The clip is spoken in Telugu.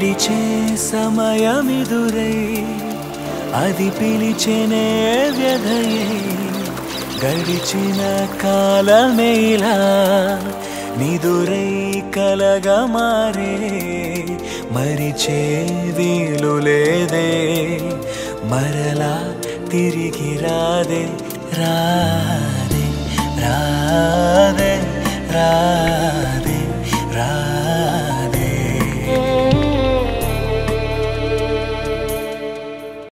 విడిచే సమయమిదురై అది పిలిచెనే వ్యధయే. గడిచిన కాలమేలా నిదురై కలగా మారే మరిచే వీలు లేదే. మరలా తిరిగి రాదే రాదే